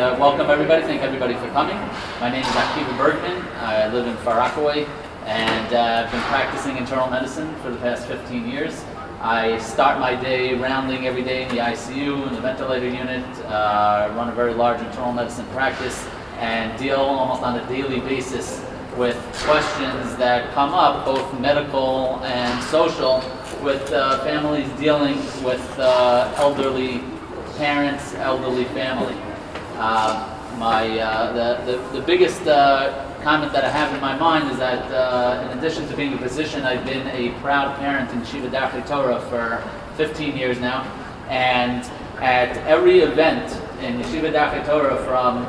Uh, welcome everybody. Thank everybody for coming. My name is Akiva Bergman. I live in Far Rockaway and uh, I've been practicing internal medicine for the past 15 years. I start my day rounding every day in the ICU, in the ventilator unit, uh, run a very large internal medicine practice, and deal almost on a daily basis with questions that come up, both medical and social, with uh, families dealing with uh, elderly parents, elderly family. Uh, my uh, the, the, the biggest uh, comment that I have in my mind is that uh, in addition to being a physician, I've been a proud parent in Yeshiva Darchei Torah for 15 years now, and at every event in Yeshiva Darchei Torah from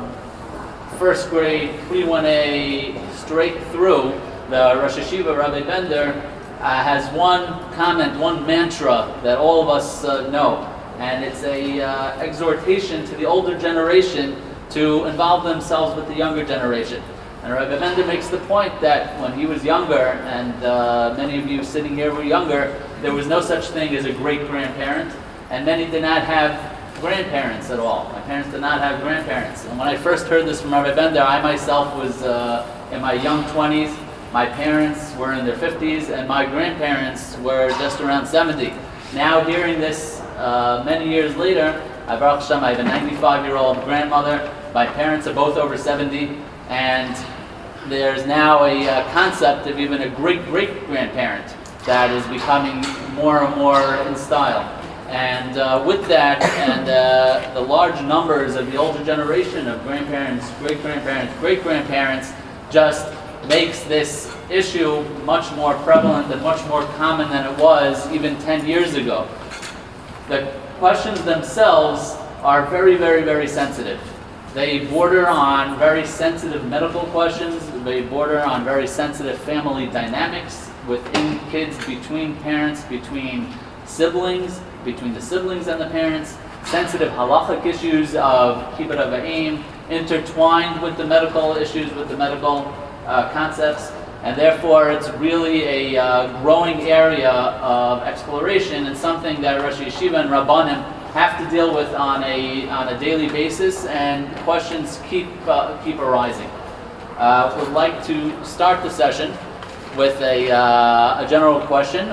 first grade, pre-1A, straight through, the Rosh Yeshiva Rabbi Bender uh, has one comment, one mantra that all of us uh, know and it's a uh, exhortation to the older generation to involve themselves with the younger generation. And Rabbi Bender makes the point that when he was younger, and uh, many of you sitting here were younger, there was no such thing as a great grandparent, and many did not have grandparents at all. My parents did not have grandparents. And when I first heard this from Rabbi Bender, I myself was uh, in my young 20s. My parents were in their 50s, and my grandparents were just around 70. Now, hearing this uh, many years later, I Baruch Hashem, I have a 95 year old grandmother. My parents are both over 70, and there's now a uh, concept of even a great great grandparent that is becoming more and more in style. And uh, with that, and uh, the large numbers of the older generation of grandparents, great grandparents, great grandparents, just makes this issue much more prevalent and much more common than it was even 10 years ago the questions themselves are very, very, very sensitive. They border on very sensitive medical questions. They border on very sensitive family dynamics within kids, between parents, between siblings, between the siblings and the parents. Sensitive halachic issues of kibbut aim intertwined with the medical issues, with the medical uh, concepts and therefore it's really a uh, growing area of exploration and something that Rosh Yeshiva and Rabbanim have to deal with on a, on a daily basis, and questions keep, uh, keep arising. Uh, would like to start the session with a, uh, a general question.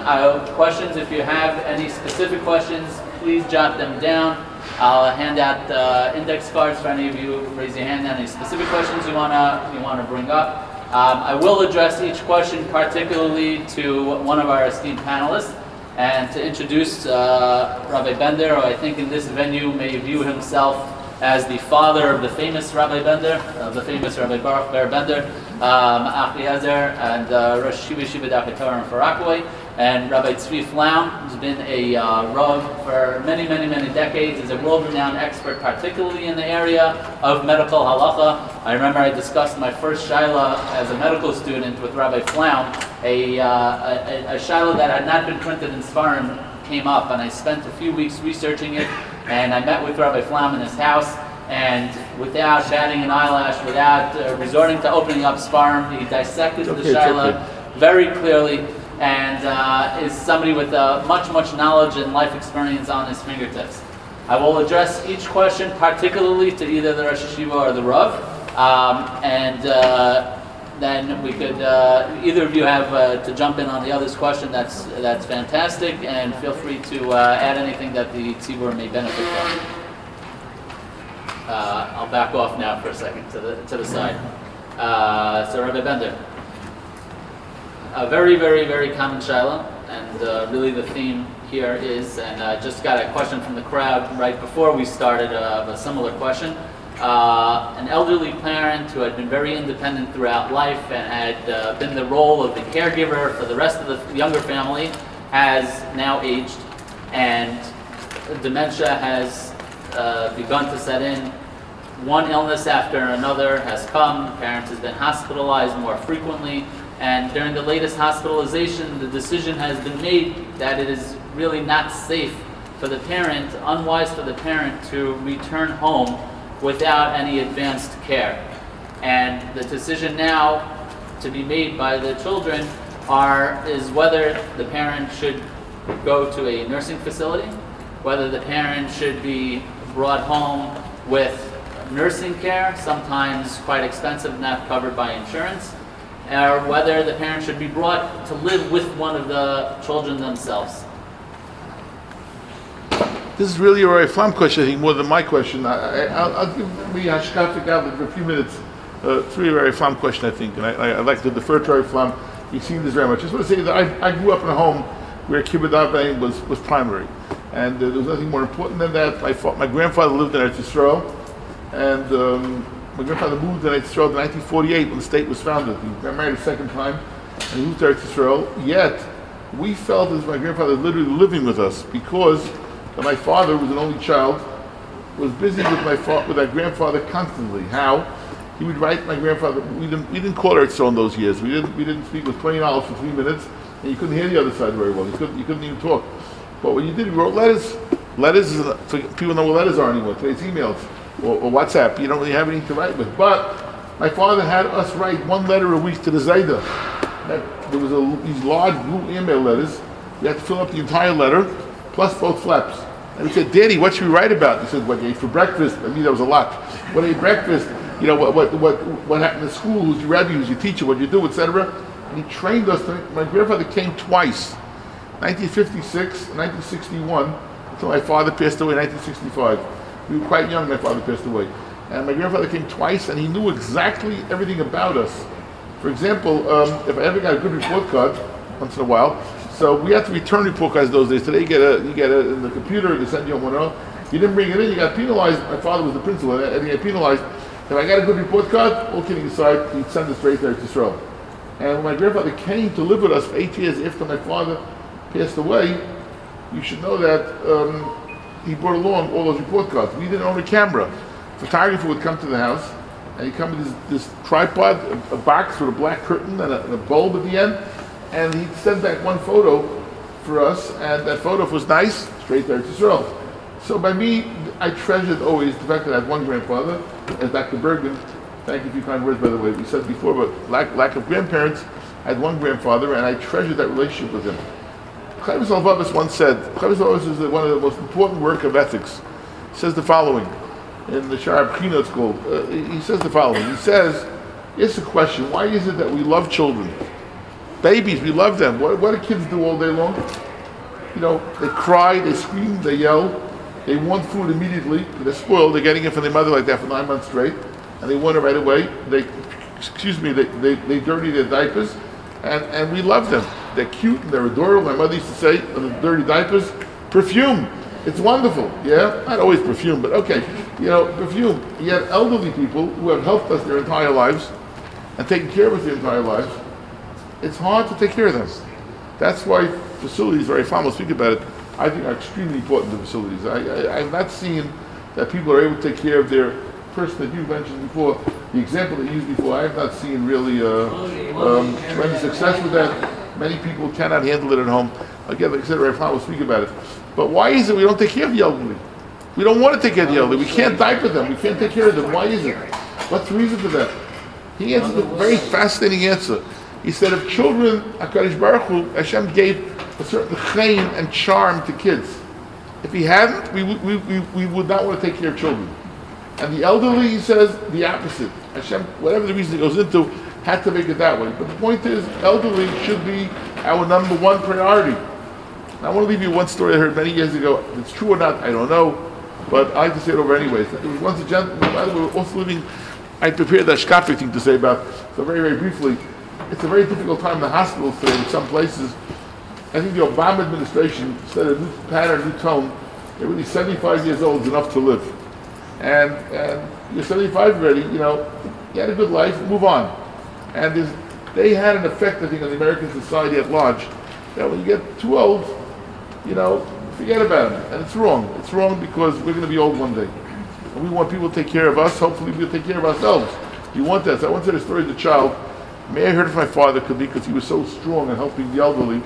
questions, if you have any specific questions, please jot them down. I'll hand out uh, index cards for any of you. Raise your hand. Any specific questions you wanna you wanna bring up? Um, I will address each question particularly to one of our esteemed panelists and to introduce uh, Rabbi Bender, who I think in this venue may view himself as the father of the famous Rabbi Bender, of the famous Rabbi Baruch Ber Bender, um, Achiezer, and uh, Rosh Yeshiva Yeshiva Darchei Torah in Far Rockaway. And Rabbi Tzvi Flaum, who's been a uh, Rav for many, many, many decades, is a world-renowned expert, particularly in the area of medical halacha. I remember I discussed my first shaila as a medical student with Rabbi Flaum. A, uh, a, a shaila that had not been printed in Sfarim came up, and I spent a few weeks researching it. And I met with Rabbi Flaum in his house, and without batting an eyelash, without uh, resorting to opening up Sfarim, he dissected okay, the shaila okay. very clearly and uh, is somebody with uh, much, much knowledge and life experience on his fingertips. I will address each question particularly to either the Rosh Yeshiva or the Rav, um, and uh, then we could, uh, either of you have uh, to jump in on the other's question, that's, that's fantastic, and feel free to uh, add anything that the tzibur may benefit from. I'll back off now for a second to the, to the side. so Rabbi Bender a very, very, very common shaila, and uh, really the theme here is, and I just got a question from the crowd right before we started uh, a similar question. Uh, an elderly parent who had been very independent throughout life and had uh, been the role of the caregiver for the rest of the younger family has now aged and dementia has uh, begun to set in. One illness after another has come, the parents has been hospitalized more frequently, and during the latest hospitalization, the decision has been made that it is really not safe for the parent, unwise for the parent to return home without any advanced care. And the decision now to be made by the children are is whether the parent should go to a nursing facility, whether the parent should be brought home with nursing care, sometimes quite expensive not covered by insurance, or whether the parent should be brought to live with one of the children themselves. This is really a very Flaum question, I think, more than my question. I, will give me Hashkafik out for a few minutes. Uh, really very Flaum question, I think, and I, I, like to defer to Flaum. You've seen this very much. I just want to say that I, I grew up in a home where kibbutz avim was, was primary. And uh, there was nothing more important than that. My, my grandfather lived in Eretz Yisrael, and um, my grandfather moved to Eretz Yisrael in 1948 when the state was founded. He got married a second time, and he moved to Eretz Yisrael. Yet, we felt as my grandfather literally living with us because my father, was an only child, was busy with my fa- with our grandfather constantly. How? He would write my grandfather. We didn't we didn't call Eretz in those years. We didn't we didn't speak with twenty dollars for three minutes, and you couldn't hear the other side very well. You couldn't you couldn't even talk. But what you did, you wrote letters. Letters is people know what letters are anymore. Today's emails or, or, WhatsApp. You don't really have anything to write with. But my father had us write one letter a week to the Zayda. That, there was a, these large blue email letters. You had to fill up the entire letter, plus both flaps. And he said, Daddy, what should we write about? He said, what you ate for breakfast? I mean, that was a lot. What ate breakfast? You know, what, what, what, what happened in school? Who's your rabbi? Who's your teacher? What you do, etc. And he trained us. To, my grandfather came twice 1956 1961 until my father passed away in 1965. We were quite young, my father passed away. And my grandfather came twice and he knew exactly everything about us. For example, um, if I ever got a good report card, once in a while, so we had to return report cards those days. Today you get a, you get a, in the computer, they send you one You didn't bring it in, you got penalized. My father was the principal, and he got penalized. If I got a good report card, all kidding aside, he'd send us straight there to Israel. And when my grandfather came to live with us for eight years after my father passed away, you should know that um, he brought along all those report cards. We didn't own a camera. Photographer would come to the house, and he'd come with this, this tripod, a, a, box with a black curtain and a, and a, bulb at the end, and he'd send back one photo for us, and that photo was nice, straight there to Israel. So by me, I treasured always the fact that I had one grandfather, as Dr. Bergman, thank you for your kind words by the way, we said before, but lack, lack of grandparents, I had one grandfather, and I treasured that relationship with him. Chovos HaLevavos once said, Chovos HaLevavos is one of the most important work of ethics. He says the following, in the Shaar HaBechina school. uh, he says the following, he says, it's a question, why is it that we love children? Babies, we love them. What, what do kids do all day long? You know, they cry, they scream, they yell, they want food immediately, they're spoiled, they're getting it from their mother like that for nine months straight, and they want it right away. They, excuse me, they, they, they dirty their diapers, and, and we love them. They're cute and they're adorable. My mother used to say on the dirty diapers, perfume. It's wonderful. Yeah, not always perfume, but okay. You know, perfume. You have elderly people who have helped us their entire lives and taken care of us their entire lives. It's hard to take care of them. That's why facilities, very fond, we'll speak about it, I think are extremely important to facilities. I, I, have not seen that people are able to take care of their person that you mentioned before, the example that you used before, I have not seen really uh, um, tremendous success with that. Many people cannot handle it at home. Again, like I said, Rav will speak about it. But why is it we don't take care of the elderly? We don't want to take care of the elderly. We can't diaper them. We can't take care of them. Why is it? What's the reason for that? He answered a very fascinating answer. He said, if children, HaKadosh Baruch Hu, Hashem gave a certain chain and charm to kids. If he hadn't, we, we, we, we would not want to take care of children. And the elderly, he says, the opposite. Hashem, whatever the reason it goes into, had to make it that way. But the point is, elderly should be our number one priority. I want to leave you one story I heard many years ago. If it's true or not, I don't know, but I like to say it over anyways. There was once a gentleman, by the way, we also living, I prepared that shkafi thing to say about, so very, very briefly, it's a very difficult time in the hospitals today in some places. I think the Obama administration set a new pattern, a new tone. They're really 75 years old is enough to live. And, and you're 75 already, you know, you had a good life, move on. And they had an effect, I think, on the American society at large, that when you get too old, you know, forget about it. And it's wrong. It's wrong because we're going to be old one day. And we want people to take care of us. Hopefully we'll take care of ourselves. You want that. So I once tell a story as a child. May I heard it from my father could be because he was so strong in helping the elderly.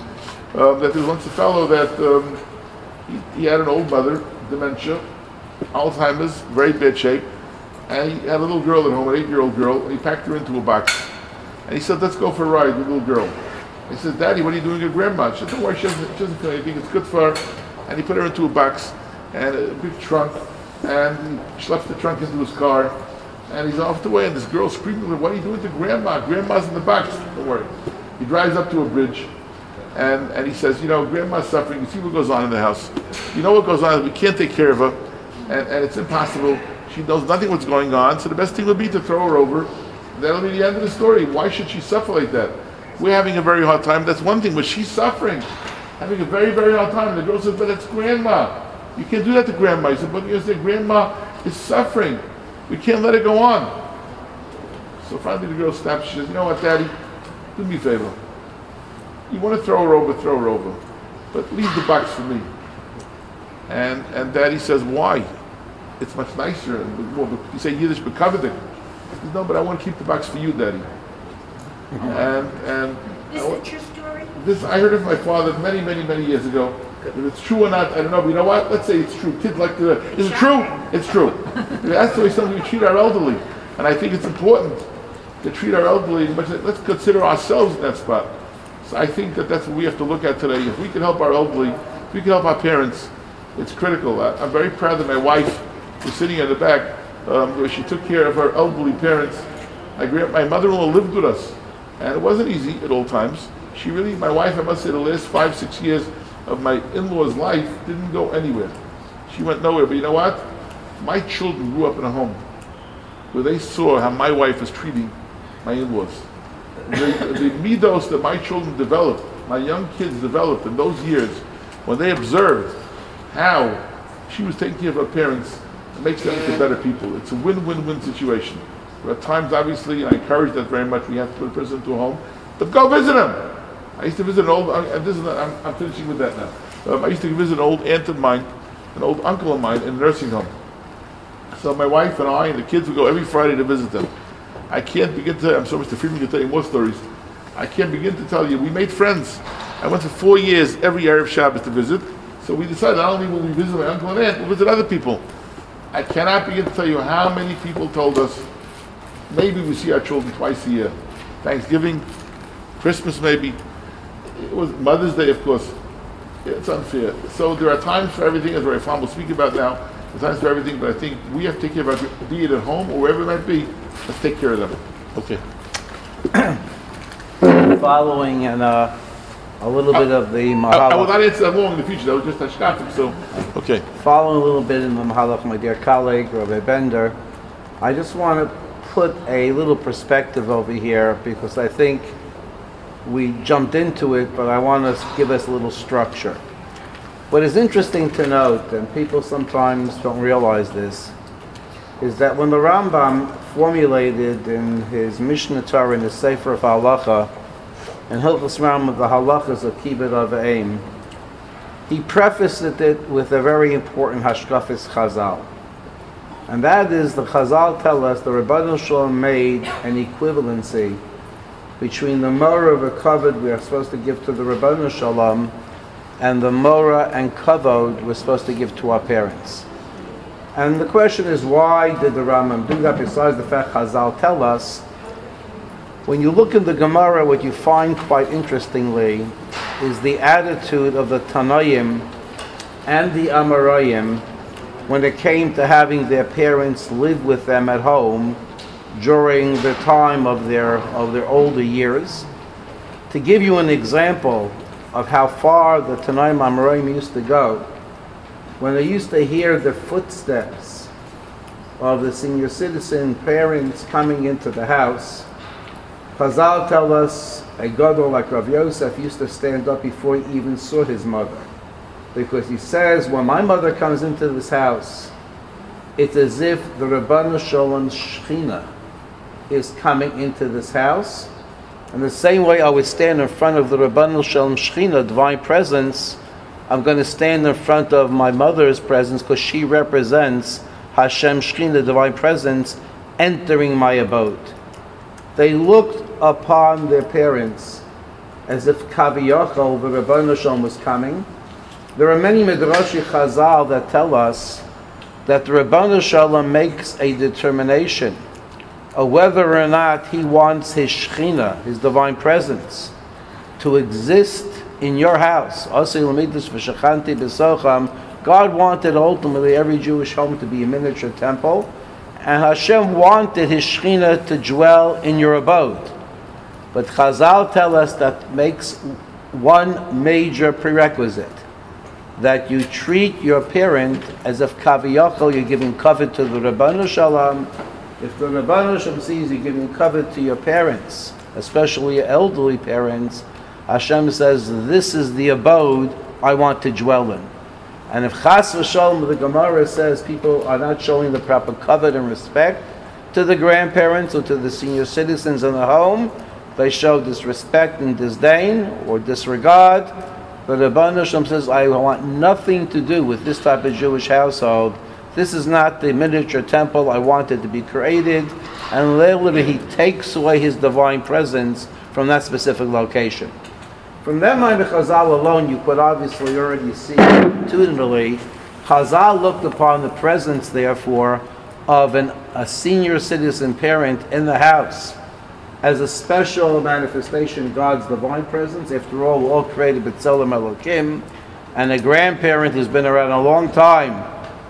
Um, that there was once a fellow that um, he, he, had an old mother, dementia, Alzheimer's, very bad shape, and he had a little girl at home, an eight-year-old girl, and he packed her into a box. And he said, let's go for a ride the little girl. He said, Daddy, what are you doing with grandma? She said, don't worry, she doesn't, she doesn't feel anything. It's good for her. And he put her into a box and a big trunk. and he schleps the trunk into his car, and he's off the way, and this girl's screaming, what are you doing to grandma? Grandma's in the box. Don't worry. He drives up to a bridge, and, and he says, you know, grandma's suffering. You see what goes on in the house. You know what goes on. We can't take care of her, and, and it's impossible. She knows nothing what's going on, so the best thing would be to throw her over. That'll be the end of the story. Why should she suffer like that? We're having a very hard time. That's one thing, but she's suffering, having a very, very hard time. The girl says, but it's grandma. You can't do that to grandma. He said, but you say, grandma is suffering. We can't let it go on. So finally the girl stops. She says, you know what, daddy? Do me a favor. You want to throw her over, throw her over. But leave the box for me. And, and daddy says, why? It's much nicer. And you say Yiddish, but covered it. He says, no, but I want to keep the box for you, daddy. Mm-hmm. And, and This is a true story? this I heard of my father many, many, many years ago. If it's true or not, I don't know. But you know what? Let's say it's true. Kids like to. Is it true? It's true. That's the way some of we treat our elderly, and I think it's important to treat our elderly. But let's consider ourselves in that spot. So I think that that's what we have to look at today. If we can help our elderly, if we can help our parents, it's critical. I, I'm very proud that my wife was sitting in the back um, where she took care of her elderly parents. Up. My mother-in-law lived with us, and it wasn't easy at all times. She really, my wife, I must say, the last five, six years of my in-law's life didn't go anywhere. She went nowhere. But you know what? My children grew up in a home where they saw how my wife was treating my in-laws. The, the midos that my children developed, my young kids developed in those years, when they observed how she was taking care of her parents, makes them into better people. It's a win-win-win situation. There are times, obviously, I encourage that very much, we have to put a person into a home, but go visit them. I used to visit an old, and this is, I'm, I'm finishing with that now. Um, I used to visit an old aunt of mine, an old uncle of mine in a nursing home. So my wife and I and the kids would go every Friday to visit them. I can't begin to, I'm sorry Mr. Friedman can tell you more stories. I can't begin to tell you, we made friends. I went for four years every Erev Shabbos to visit. So we decided not only will we visit my uncle and aunt, we'll visit other people. I cannot begin to tell you how many people told us, maybe we see our children twice a year. Thanksgiving, Christmas maybe. It was Mother's Day, of course. It's unfair. So there are times for everything, as Ray will speak about now. There's times for everything, but I think we have to take care of our, be it at home or wherever it might be, let's take care of them. Okay. following and uh, a little bit of the I, I will Mahalach, not answer that long in the future. That was just a shkafim, so, okay. following a little bit in the Mahalach, my dear colleague, Rabbi Bender, I just want to put a little perspective over here because I think we jumped into it, but I want to give us a little structure. What is interesting to note, and people sometimes don't realize this, is that when the Rambam formulated in his Mishneh Torah in his Sefer of Halacha, and Hilchos Ram of the Halachas of Kibbut of Aim, he prefaced it with a very important Hashkafis Chazal. And that is the Chazal tell us the Ribbono Shel Olam made an equivalency between the Morah of a kavod we are supposed to give to the Ribbono Shel Olam and the Morah and kavod we're supposed to give to our parents. And the question is, why did the Rambam do that? Besides the fact Chazal tell us, when you look in the Gemara, what you find quite interestingly is the attitude of the Tanoim and the Amoraim when it came to having their parents live with them at home during the time of their of their older years. To give you an example of how far the Tanoim Amoraim used to go, when they used to hear the footsteps of the senior citizen parents coming into the house, Chazal tell us a gadol like Rav Yosef used to stand up before he even saw his mother, because he says, when my mother comes into this house, it's as if the Ribbono Shel Olam Shechina is coming into this house. And the same way I would stand in front of the Ribbono Shel Olam Shechina, divine presence, I'm going to stand in front of my mother's presence because she represents Hashem Shechina, divine presence, entering my abode. They looked upon their parents as if Kaviyachal, the Ribbono Shel Olam, was coming. There are many Midrashi Chazal that tell us that the Ribbono Shel Olam makes a determination of whether or not he wants his Shechina, his divine presence, to exist in your house. God wanted ultimately every Jewish home to be a miniature temple, and Hashem wanted His Shekhinah to dwell in your abode. But Chazal tell us that makes one major prerequisite that you treat your parent as if kaviyachol you're giving kavod to the Ribbono Shel Olam. If the Ribbono Shel Olam sees you giving kavod to your parents, especially your elderly parents, Hashem says, This is the abode I want to dwell in. And if Chas v'shalom, the Gemara says people are not showing the proper kavod and respect to the grandparents or to the senior citizens in the home, they show disrespect and disdain or disregard. But Ribbono Shel Olam says, I want nothing to do with this type of Jewish household. This is not the miniature temple I wanted to be created. And literally, he takes away his divine presence from that specific location. From that mind of Chazal alone, you could obviously already see intuitively, Chazal looked upon the presence, therefore, of an, a senior citizen parent in the house as a special manifestation God's divine presence. After all, we're all created B'Tselem Elokim, and a grandparent who's been around a long time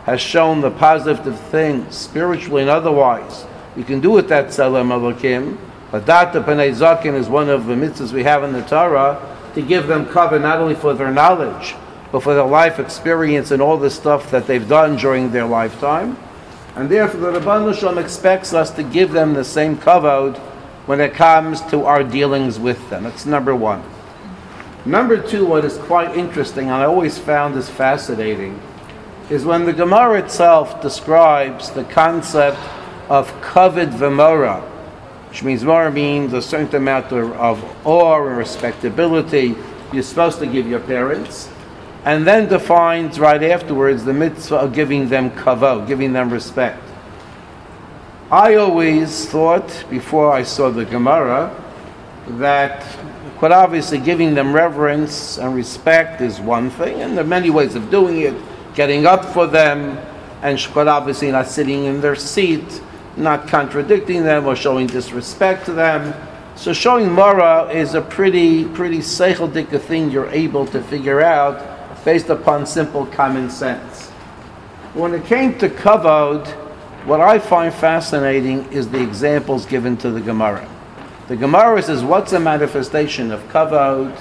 has shown the positive things, spiritually and otherwise. You can do with that Tselem Elokim, but that the Panei Zakin is one of the mitzvahs we have in the Torah, to give them cover not only for their knowledge, but for their life experience and all the stuff that they've done during their lifetime. And therefore, the Ribbono Shel Olam expects us to give them the same kavod when it comes to our dealings with them. That's number one. Number two, what is quite interesting, and I always found this fascinating, is when the Gemara itself describes the concept of kavod v'mora, which means more means a certain amount of, of awe and respectability you're supposed to give your parents, and then defines right afterwards the mitzvah of giving them kavod, giving them respect. I always thought, before I saw the Gemara, that quite obviously giving them reverence and respect is one thing, and there are many ways of doing it, getting up for them, and quite obviously not sitting in their seat not contradicting them or showing disrespect to them. So showing Mara is a pretty, pretty seichel thing you're able to figure out based upon simple common sense. When it came to kavod, what I find fascinating is the examples given to the Gemara. The Gemara says, what's a manifestation of kavod?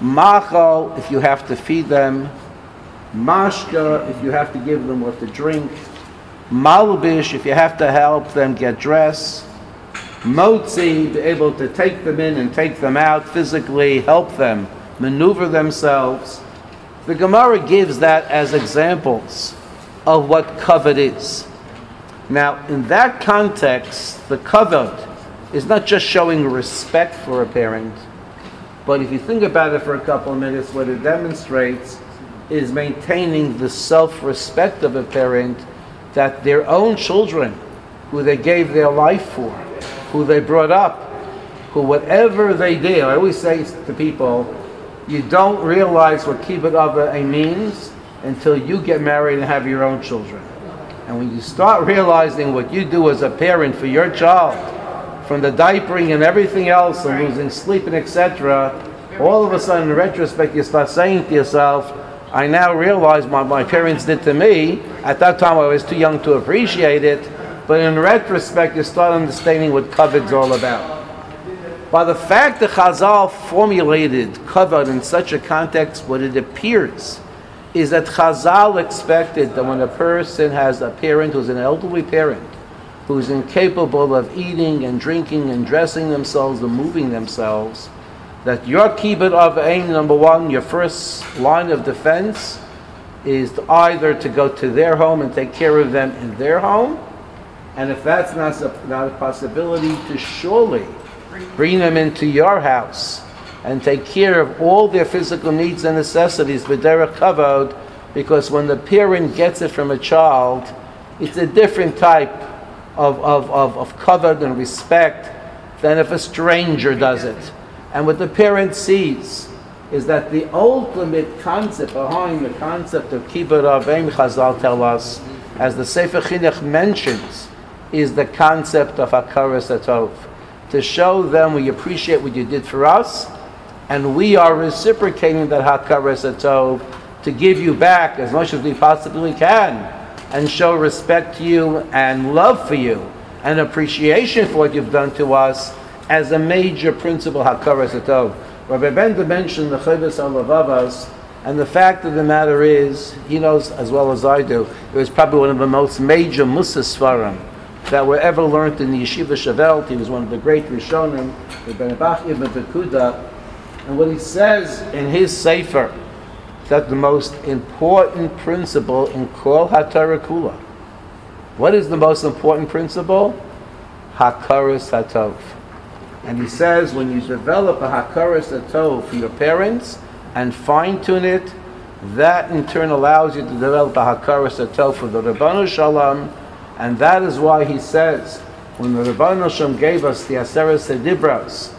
Machal, if you have to feed them. Mashka, if you have to give them what to drink. Malbish, if you have to help them get dressed. Motzi, be able to take them in and take them out physically, help them maneuver themselves. The Gemara gives that as examples of what kavod is. Now, in that context, the kavod is not just showing respect for a parent, but if you think about it for a couple of minutes, what it demonstrates is maintaining the self respect of a parent that their own children, who they gave their life for, who they brought up, who whatever they did, I always say to people, you don't realize what kibbut ava means until you get married and have your own children. And when you start realizing what you do as a parent for your child, from the diapering and everything else, and losing sleep and etc., all of a sudden, in retrospect, you start saying to yourself, I now realize what my parents did to me. At that time, I was too young to appreciate it. But in retrospect, you start understanding what kavod's all about. By the fact that Chazal formulated kavod in such a context, what it appears is that Chazal expected that when a person has a parent who's an elderly parent, who's incapable of eating and drinking and dressing themselves and moving themselves, that your kibbut of aim number one, your first line of defense, is to either to go to their home and take care of them in their home, and if that's not not a possibility, to surely bring them into your house and take care of all their physical needs and necessities, v'derech kavod, because when the parent gets it from a child, it's a different type of, of, of, of kavod and respect than if a stranger does it. And what the parent sees is that the ultimate concept behind the concept of kibbut avim, Chazal tell us, as the Sefer Chinuch mentions, is the concept of hakaras atov, to show them we appreciate what you did for us, and we are reciprocating that hakaras atov to give you back as much as we possibly can and show respect to you and love for you and appreciation for what you've done to us as a major principle hakaras atov. Rabbi Bender mentioned the Chovos HaLevavos, and the fact of the matter is, he knows as well as I do, it was probably one of the most major Musa Svarim that were ever learned in the Yeshivishe velt. He was one of the great Rishonim, the Ben ibn Pekuda. And what he says in his Sefer, that the most important principle in Kol HaTorah Kula. What is the most important principle? Hakaras Hatov. And he says when you develop a Hakaras Hatov for your parents and fine tune it, that in turn allows you to develop a Hakaras Hatov for the Ribbono Shel Olam and that is why he says, when the Rabban Hashem gave us the Aseret Sedibras,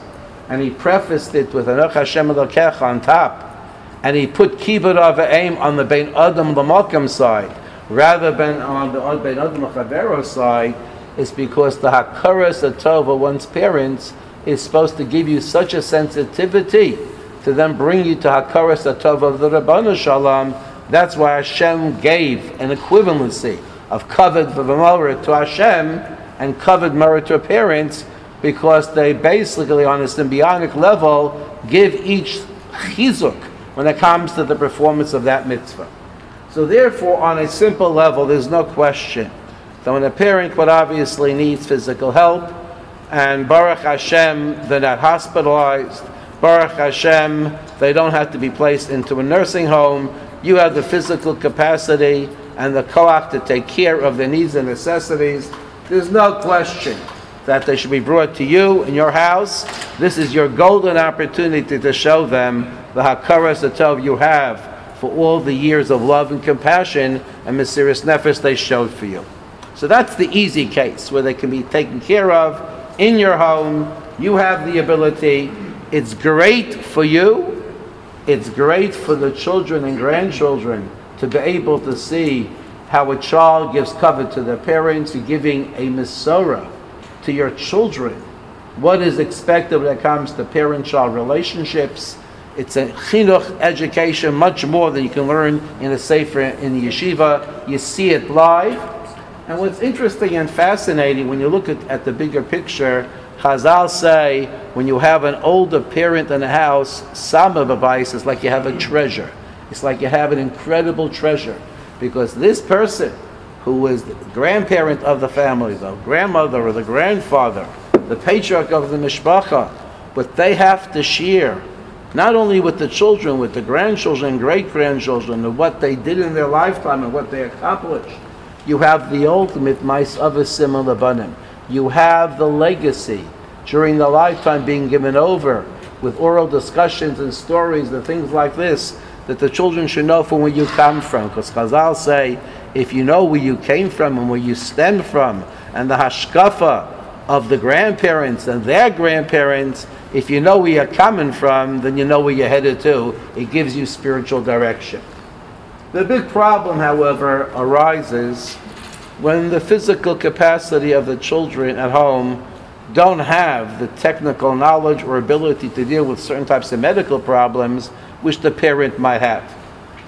and he prefaced it with Anoch Hashem Elokecha on top, and he put Kibbut Aim on the Bein Adam LaMakom side, rather than on the Bein Adam Chavero side, is because the Hakaras of one's parents is supposed to give you such a sensitivity to then bring you to Hakaras Atov of the Ribbono Shel Olam. That's why Hashem gave an equivalency of covered v'v'malra to Hashem and covered merit to parents because they basically, on a symbiotic level, give each chizuk when it comes to the performance of that mitzvah. So therefore, on a simple level, there's no question that when a parent quite obviously needs physical help, and Baruch Hashem, they're not hospitalized, Baruch Hashem, they don't have to be placed into a nursing home, you have the physical capacity and the koach to take care of their needs and necessities. There's no question that they should be brought to you in your house. This is your golden opportunity to show them the hakaras that you have for all the years of love and compassion and mesirus nefesh they showed for you. So that's the easy case where they can be taken care of in your home. You have the ability. It's great for you. It's great for the children and grandchildren to be able to see how a child gives cover to their parents, giving a Masorah to your children. What is expected when it comes to parent-child relationships? It's a chinuch education, much more than you can learn in a sefer in the yeshiva. You see it live. And what's interesting and fascinating when you look at, at the bigger picture, Chazal say when you have an older parent in the house, some of the advice is like you have a treasure. It's like you have an incredible treasure because this person who is the grandparent of the family, the grandmother or the grandfather, the patriarch of the mishpacha, but they have to share not only with the children, with the grandchildren, great grandchildren, of what they did in their lifetime and what they accomplished. You have the ultimate maaseh avos siman labanim. You have the legacy during the lifetime being given over with oral discussions and stories and things like this that the children should know from where you come from. Because Chazal say, if you know where you came from and where you stem from, and the hashkafa of the grandparents and their grandparents, if you know where you're coming from, then you know where you're headed to. It gives you spiritual direction. The big problem, however, arises when the physical capacity of the children at home don't have the technical knowledge or ability to deal with certain types of medical problems which the parent might have.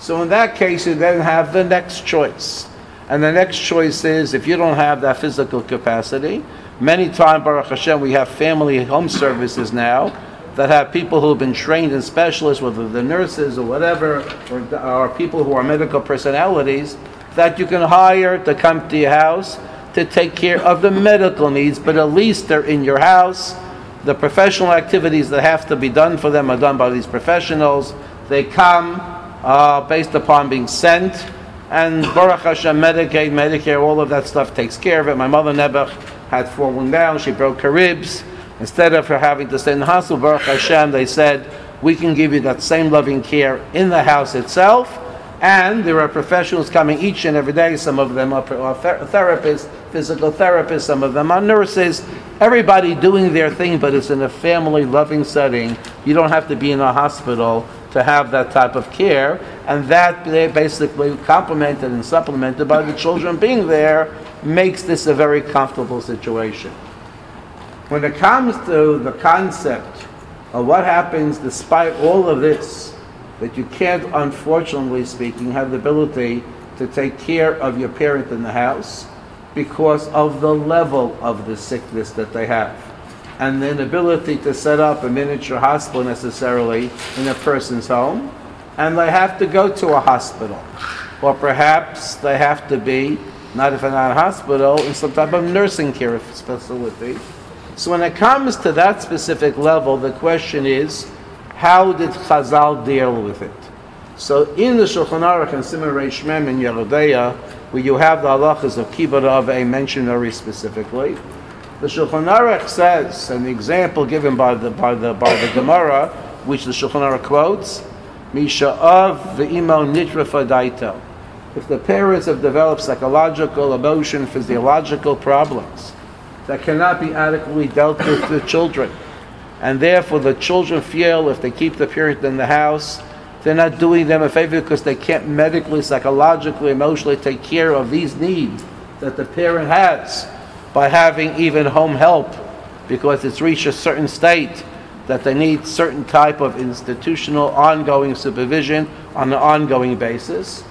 So in that case, you then have the next choice. And the next choice is if you don't have that physical capacity, many times, Baruch Hashem, we have family home services now that have people who have been trained in specialists, whether they're nurses or whatever, or, or people who are medical personalities, that you can hire to come to your house to take care of the medical needs, but at least they're in your house the professional activities that have to be done for them are done by these professionals. They come uh, based upon being sent, and Baruch Hashem, Medicaid, Medicare, all of that stuff takes care of it. My mother Nebuch had fallen down; she broke her ribs. Instead of her having to stay in the hospital, Baruch Hashem, they said, "We can give you that same loving care in the house itself." And there are professionals coming each and every day. Some of them are, therapists, physical therapists, some of them are nurses. Everybody doing their thing, but it's in a family loving setting. You don't have to be in a hospital to have that type of care. And that basically complemented and supplemented by the children being there makes this a very comfortable situation. When it comes to the concept of what happens despite all of this, that you can't, unfortunately speaking, have the ability to take care of your parent in the house because of the level of the sickness that they have and the inability to set up a miniature hospital necessarily in a person's home. And they have to go to a hospital. Or perhaps they have to be not if they're not a hospital in some type of nursing care facility. So when it comes to that specific level the question is how did Chazal deal with it? So in the Shulchan Aruch and Siman Reish Mem in Yoreh De'ah, where you have the halachas of kibbutz of a mentioned very specifically, the Shulchan Aruch says, an example given by the by the by the Gemara, which the Shulchan Aruch quotes, Misha of ve'imo nitra fadaito. If the parents have developed psychological, emotion, physiological problems that cannot be adequately dealt with the children, and therefore the children feel if they keep the parent in the house, they're not doing them a favor because they can't medically, psychologically, emotionally take care of these needs that the parent has by having even home help because it's reached a certain state that they need certain type of institutional ongoing supervision on an ongoing basis.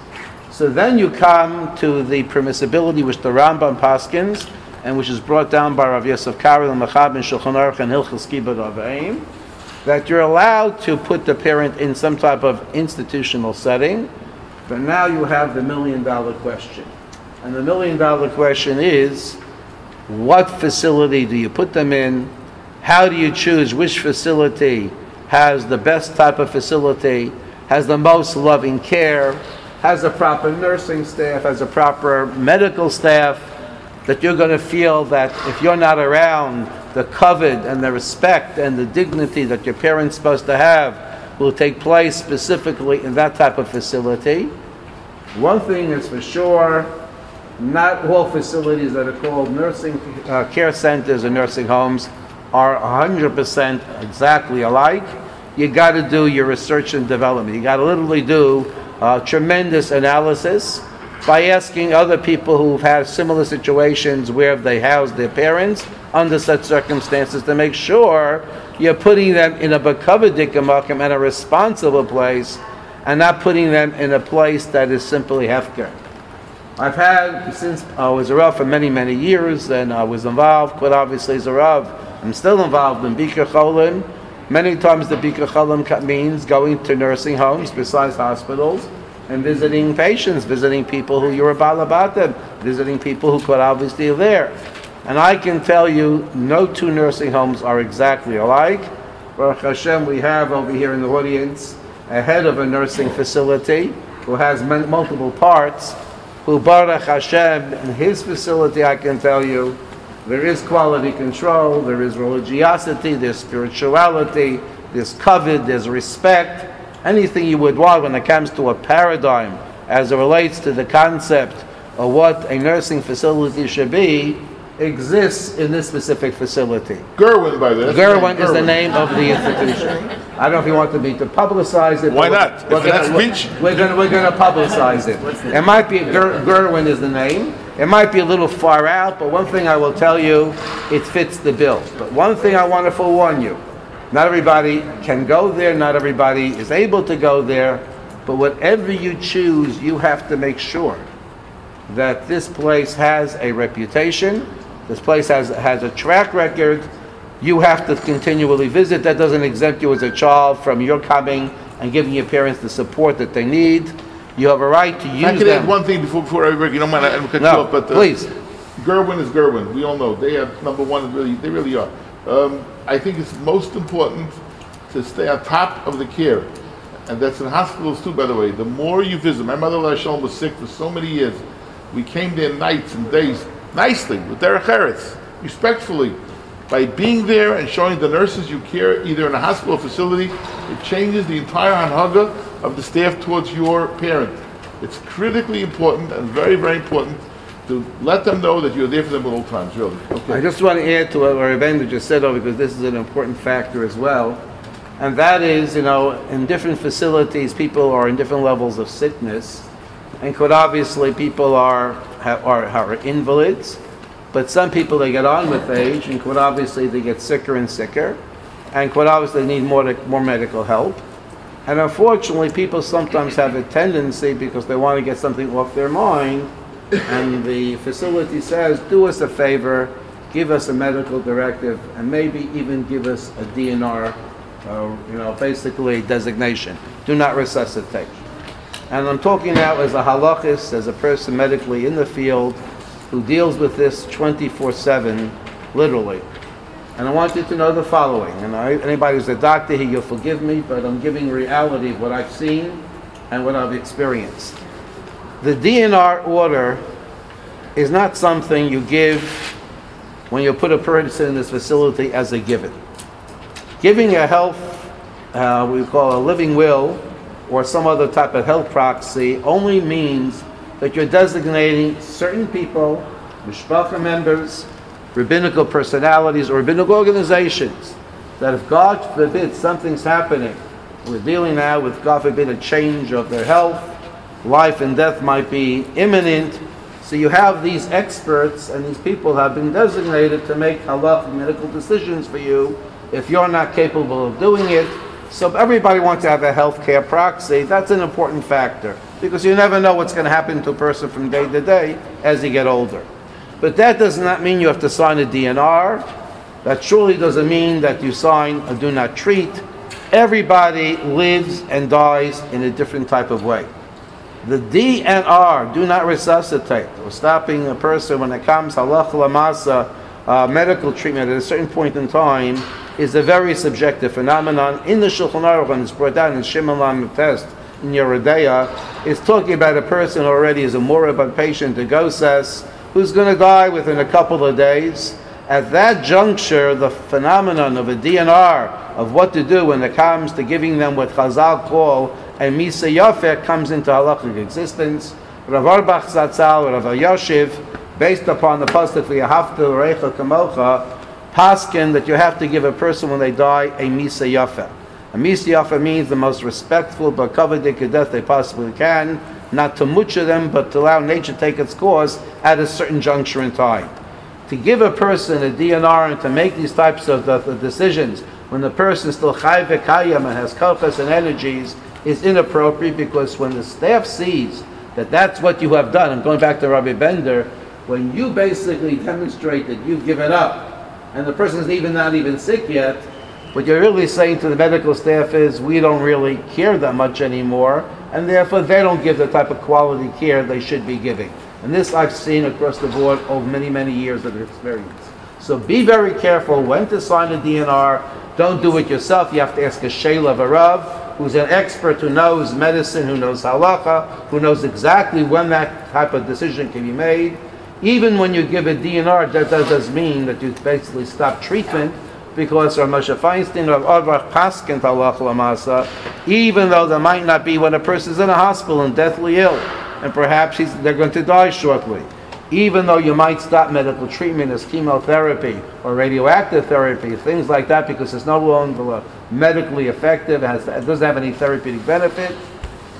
So then you come to the permissibility which the Rambam paskins and which is brought down by Rav Yosef Karo and Machab and Shulchan Aruch and Hilchas Kibbutz Avaim that you're allowed to put the parent in some type of institutional setting, but now you have the million dollar question. And the million dollar question is what facility do you put them in? How do you choose which facility has the best type of facility, has the most loving care, has a proper nursing staff, has a proper medical staff, that you're going to feel that if you're not around, the kavod and the respect and the dignity that your parents supposed to have will take place specifically in that type of facility. One thing is for sure, not all facilities that are called nursing uh, care centers or nursing homes are 100% exactly alike. You got to do your research and development. You got to literally do uh, tremendous analysis by asking other people who've had similar situations where they housed their parents under such circumstances to make sure you're putting them in a bakavadikamakim and a responsible place and not putting them in a place that is simply hefker. I've had, since I was a Rav for many, many years, and I was involved, quite obviously, as a Rav. I'm still involved in Bikur Cholim. Many times the Bikur Cholim means going to nursing homes besides hospitals and visiting patients, visiting people who you're about them, visiting people who quite obviously are there. And I can tell you, no two nursing homes are exactly alike. Baruch Hashem, we have over here in the audience a head of a nursing facility who has multiple parts, who Baruch Hashem, in his facility, I can tell you, there is quality control, there is religiosity, there's spirituality, there's kavod, there's respect, anything you would want when it comes to a paradigm as it relates to the concept of what a nursing facility should be, exists in this specific facility. Gurwin, by the way. Gurwin is the name of the institution. I don't know if you want me to publicize it. Why not? We're If that's gonna, beach. we're gonna, we're gonna publicize it. It might be, Ger- Gurwin is the name. It might be a little far out, but one thing I will tell you, it fits the bill. But one thing I want to forewarn you, not everybody can go there, not everybody is able to go there, but whatever you choose, you have to make sure that this place has a reputation, this place has, has a track record. You have to continually visit. That doesn't exempt you as a child from your coming and giving your parents the support that they need. You have a right to use I can them. add one thing before, before I break, you don't mind, I don't cut you no, off, but. uh, please. Gurwin is Gurwin. We all know they are number one. Really, they really are. Um, I think it's most important to stay on top of the care, and that's in hospitals too. By the way, the more you visit, my mother Shalom was sick for so many years. We came there nights and days, nicely with derech eretz, respectfully, by being there and showing the nurses you care, either in a hospital facility. It changes the entire anhaga of the staff towards your parent. It's critically important and very, very important to let them know that you're there for them at all times, really. I just want to add to what Rabbeinu just said, though, because this is an important factor as well. And that is, you know, in different facilities, people are in different levels of sickness. And quite obviously, people are, are, are invalids. But some people, they get on with age, and quite obviously, they get sicker and sicker. And quite obviously, they need more, more medical help. And unfortunately, people sometimes have a tendency because they want to get something off their mind, and the facility says, do us a favor, give us a medical directive, and maybe even give us a DNR, uh, you know, basically designation. Do not resuscitate. And I'm talking now as a halachist, as a person medically in the field who deals with this 24 7, literally. And I want you to know the following. And I, anybody who's a doctor here, you'll forgive me, but I'm giving reality of what I've seen and what I've experienced. The DNR order is not something you give when you put a person in this facility as a given. Giving a health, uh, we call a living will, or some other type of health proxy, only means that you're designating certain people, mishpacha members, rabbinical personalities or rabbinical organizations that if God forbid something's happening, we're dealing now with God forbid a change of their health, life and death might be imminent. So you have these experts and these people have been designated to make halach medical decisions for you if you're not capable of doing it. So if everybody wants to have a healthcare proxy. That's an important factor because you never know what's going to happen to a person from day to day as you get older. But that does not mean you have to sign a DNR. That surely doesn't mean that you sign a do not treat. Everybody lives and dies in a different type of way. The DNR, do not resuscitate, or stopping a person when it comes halach lamasa, uh, medical treatment at a certain point in time, is a very subjective phenomenon. In the Shulchan Aruch, and it's brought down in Shimon test Yoreh is talking about a person already is a moribund patient, a goses, who's going to die within a couple of days. At that juncture, the phenomenon of a DNR, of what to do when it comes to giving them what Chazal call a Misa Yafeh, comes into halachic existence. Rav Auerbach Zatzal, Rav Elyashiv, based upon the pasuk V'yahavta Reicha Kamocha, paskin that you have to give a person when they die a Misa Yafeh. A Misa means the most respectful but covered death they possibly can, not to mucha them, but to allow nature to take its course at a certain juncture in time. To give a person a DNR and to make these types of the, the decisions when the person is still chayv kayam and has kochas and energies is inappropriate because when the staff sees that that's what you have done, I'm going back to Rabbi Bender, when you basically demonstrate that you've given up and the person is even not even sick yet, what you're really saying to the medical staff is we don't really care that much anymore and therefore they don't give the type of quality care they should be giving. And this I've seen across the board over many, many years of experience. So be very careful when to sign a DNR. Don't do it yourself. You have to ask a Shayla Varav, who's an expert who knows medicine, who knows halacha, who knows exactly when that type of decision can be made. Even when you give a DNR, that does mean that you basically stop treatment because Rav Moshe Feinstein, Rav Auerbach Paskin Talach Lamasa, even though there might not be when a person is in a hospital and deathly ill, and perhaps they're going to die shortly, even though you might stop medical treatment as chemotherapy or radioactive therapy, things like that, because it's no longer medically effective, has, it doesn't have any therapeutic benefit,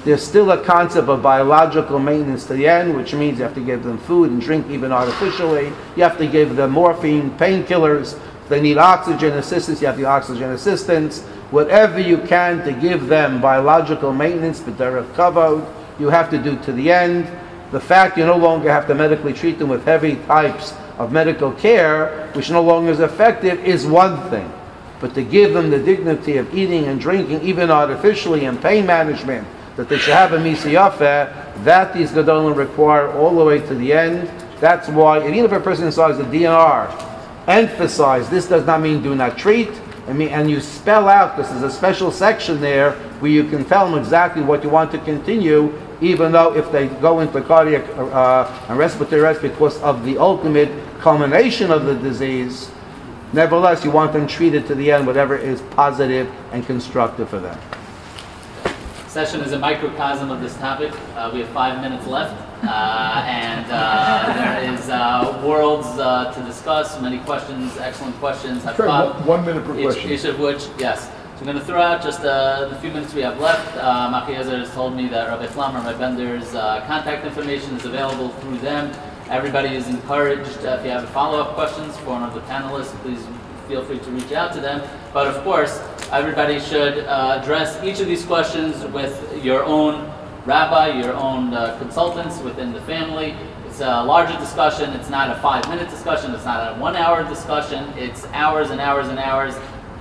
there's still a concept of biological maintenance to the end, which means you have to give them food and drink even artificially. You have to give them morphine, painkillers, they need oxygen assistance, you have the oxygen assistance. Whatever you can to give them biological maintenance, but they're covered, you have to do to the end. The fact you no longer have to medically treat them with heavy types of medical care, which no longer is effective, is one thing. But to give them the dignity of eating and drinking, even artificially, and pain management, that they should have a Misa Yafeh, that these gadolim require all the way to the end. That's why, and even if a person signs a DNR, emphasize this does not mean do not treat. I mean, and you spell out because there's a special section there where you can tell them exactly what you want to continue, even though if they go into cardiac uh, and respiratory arrest because of the ultimate culmination of the disease, nevertheless you want them treated to the end, whatever is positive and constructive for them. Session is a microcosm of this topic. Uh, we have five minutes left. Uh, and uh, there is uh, worlds uh, to discuss, many questions, excellent questions. Sure, one, one minute per each, question. Each of which, yes. So I'm going to throw out just uh, the few minutes we have left. Uh, has told me that Rabbi Flaum, Rabbi Bender's uh, contact information is available through them. Everybody is encouraged, if you have follow-up questions for one of the panelists, please feel free to reach out to them. But of course, everybody should uh, address each of these questions with your own rabbi, your own uh, consultants within the family. It's a larger discussion. It's not a five-minute discussion. It's not a one-hour discussion. It's hours and hours and hours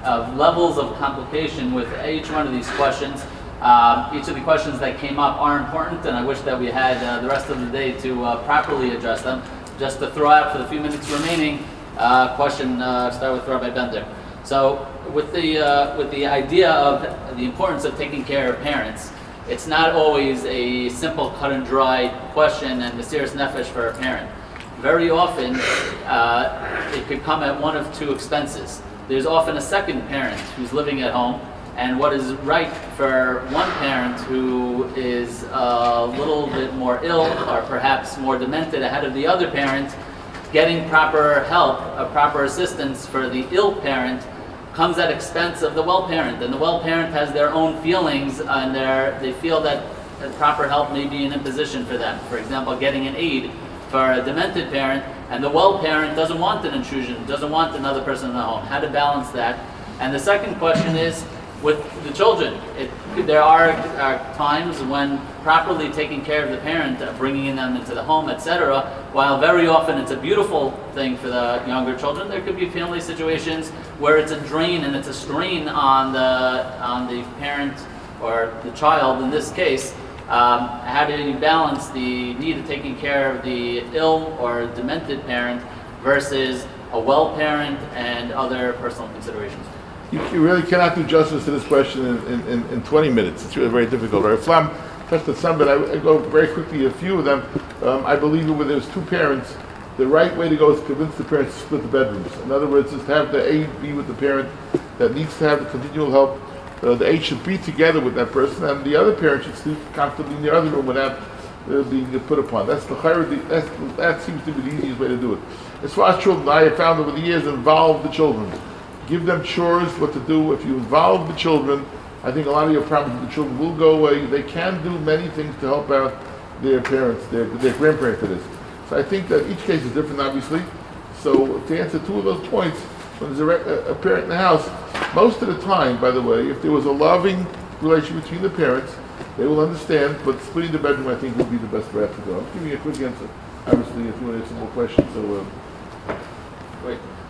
of levels of complication with each one of these questions. Um, each of the questions that came up are important, and I wish that we had uh, the rest of the day to uh, properly address them. Just to throw out for the few minutes remaining, uh, question uh, start with Rabbi Bender. So, with the uh, with the idea of the importance of taking care of parents, it's not always a simple cut and dry question and the mesirus nefesh for a parent. Very often, uh, it could come at one of two expenses. There's often a second parent who's living at home and what is right for one parent who is a little bit more ill or perhaps more demented ahead of the other parent, getting proper help, a proper assistance for the ill parent comes at expense of the well parent. And the well parent has their own feelings and they feel that proper help may be an imposition for them. For example, getting an aid for a demented parent, and the well parent doesn't want an intrusion, doesn't want another person in the home. How to balance that? And the second question is, with the children. It, there are, are, times when properly taking care of the parent, uh, bringing them into the home, etc., while very often it's a beautiful thing for the younger children, there could be family situations where it's a drain and it's a strain on the, on the parent or the child in this case. Um, how do you balance the need of taking care of the ill or demented parent versus a well parent and other personal considerations? You, you, really cannot do justice to this question in, in, in 20 minutes. It's really very difficult. Right? Flaum touched on some, but I, I, go very quickly a few of them. Um, I believe where there's two parents, the right way to go is to convince the parents to split the bedrooms. In other words, is to have the A be with the parent that needs to have the continual help. Uh, the aide should be together with that person, and the other parent should sleep comfortably in the other room without uh, being put upon. That's the that's, that seems to be the easiest way to do it. As far as children, I have found over the years involve the children give them chores, what to do. If you involve the children, I think a lot of your problems with the children will go away. They can do many things to help out their parents, their, their grandparents this. So I think that each case is different, obviously. So to answer two of those points, when there's a, a, parent in the house, most of the time, by the way, if there was a loving relationship between the parents, they will understand, but splitting the bedroom, I think, would be the best route to go. Giving you a quick answer, obviously, if you want to answer more questions. So, uh.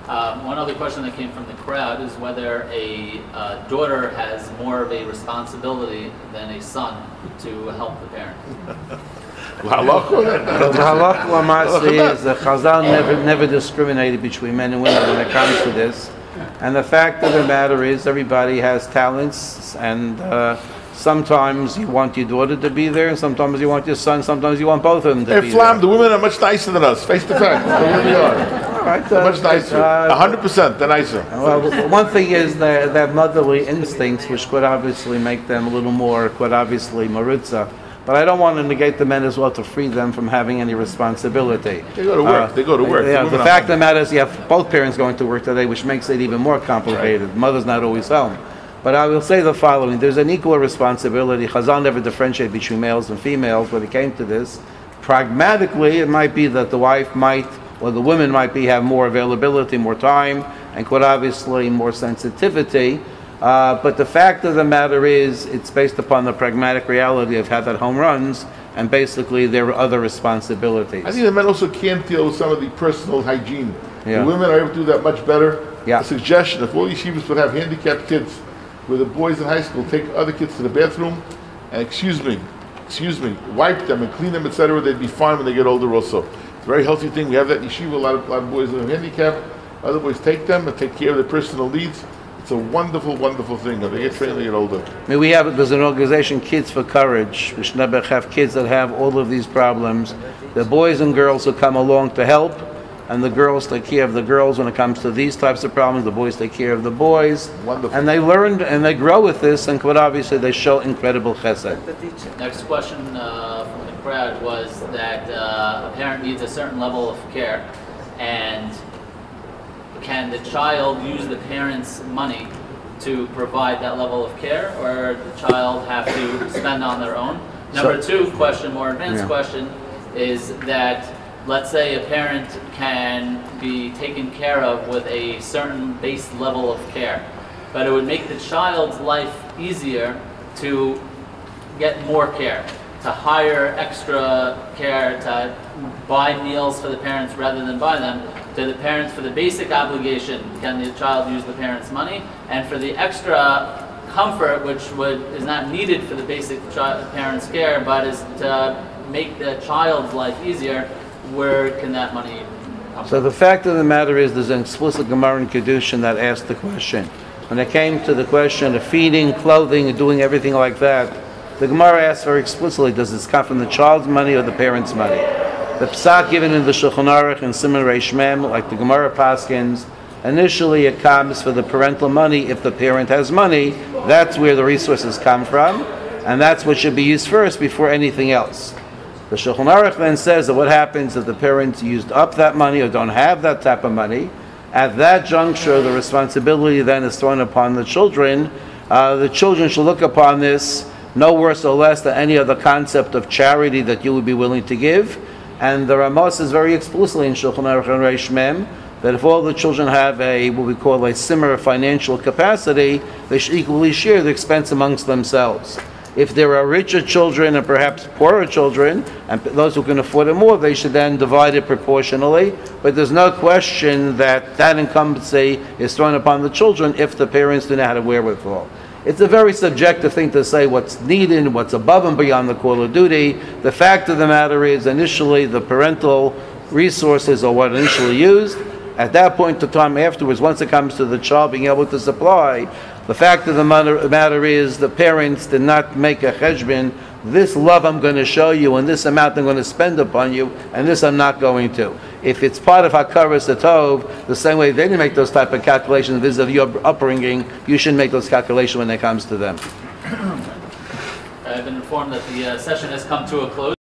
Um, one other question that came from the crowd is whether a uh, daughter has more of a responsibility than a son to help the parent. the halakha lamasi is that Chazal never, never discriminated between men and women when it comes to this. And the fact of the matter is, everybody has talents, and uh, sometimes you want your daughter to be there, and sometimes you want your son, sometimes you want both of them to hey, be Flaum, there. the women are much nicer than us, face to face. They really are. Uh, much nicer. Uh, hundred percent, the nicer. Well, one thing is that, that motherly instincts, which could obviously make them a little more, could obviously maritza. But I don't want to negate the men as well to free them from having any responsibility. They go to work. Uh, they go to work. Yeah, the, the fact of the matter is you have both parents going to work today, which makes it even more complicated. Right. Mother's not always home. But I will say the following: There's an equal responsibility. Chazal never differentiated between males and females when it came to this. Pragmatically, it might be that the wife might or the women might be have more availability, more time, and quite obviously more sensitivity. Uh, but the fact of the matter is, it's based upon the pragmatic reality of how that home runs, and basically there are other responsibilities. I think the men also can't deal with some of the personal hygiene. Yeah. The women are able to do that much better. Yeah. A suggestion: if all yeshivas would have handicapped kids, where the boys in high school take other kids to the bathroom, and excuse me, excuse me, wipe them and clean them, etc., they'd be fine when they get older also. It's a very healthy thing. We have that in yeshiva. A lot of, a lot of boys are handicapped. Other boys take them and take care of their personal needs. It's a wonderful, wonderful thing. They get trained, they get older. I mean, we have there's an organization, Kids for Courage, which never have kids that have all of these problems. The boys and girls who come along to help, and the girls take care of the girls when it comes to these types of problems. The boys take care of the boys. Wonderful. And they learn and they grow with this, and quite obviously they show incredible chesed. Next question. Uh, crowd was that uh, a parent needs a certain level of care, and can the child use the parent's money to provide that level of care, or the child have to spend on their own? Number so, two question, more advanced yeah. question, is that let's say a parent can be taken care of with a certain base level of care. but it would make the child's life easier to get more care, to hire extra care, to buy meals for the parents rather than buy them, to the parents for the basic obligation, can the child use the parents' money, and for the extra comfort, which would, is not needed for the basic parents' care, but is to make the child's life easier, where can that money come So the fact of the matter is, there's an explicit Gemara in Kedushin that asked the question. When it came to the question of feeding, clothing, and doing everything like that, the Gemara asks very explicitly, does this come from the child's money or the parent's money? The psak given in the Shulchan Aruch and Siman Reish like the Gemara Paskins, initially it comes for the parental money if the parent has money. That's where the resources come from, and that's what should be used first before anything else. The Shulchan Aruch then says that what happens if the parents used up that money or don't have that type of money, at that juncture, the responsibility then is thrown upon the children. Uh, the children should look upon this no worse or less than any other concept of charity that you would be willing to give. And the Ramos is very explicitly in Shulchan Aruch and Reish Mem that if all the children have a what we call a similar financial capacity, they should equally share the expense amongst themselves. If there are richer children and perhaps poorer children, and those who can afford it more, they should then divide it proportionally. But there's no question that that incumbency is thrown upon the children if the parents do not have a wherewithal. It's a very subjective thing to say what's needed, what's above and beyond the call of duty. The fact of the matter is, initially, the parental resources are what initially used. At that point of time afterwards, once it comes to the child being able to supply, the fact of the matter, matter is the parents did not make a cheshbon. This love I'm going to show you, and this amount I'm going to spend upon you, and this I'm not going to. If it's part of Hakaras Tov, the same way they didn't make those type of calculations vis-a-vis your upbringing, you shouldn't make those calculations when it comes to them. I've been informed that the uh, session has come to a close.